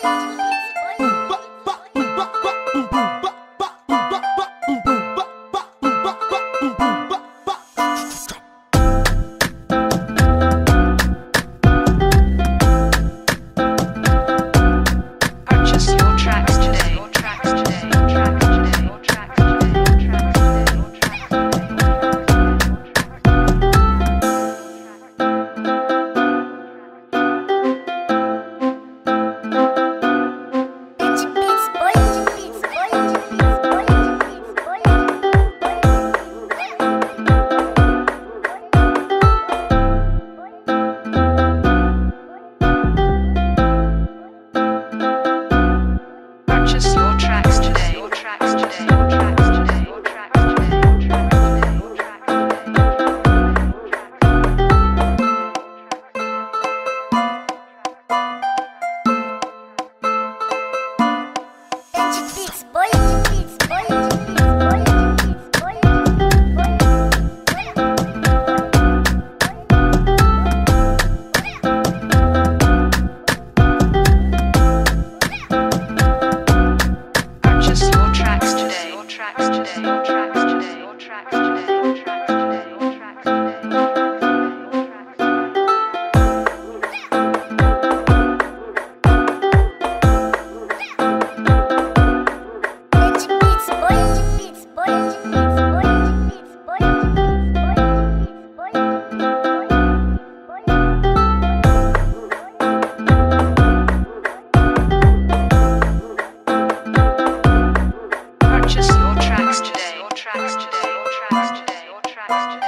Boom, boom. relaxed.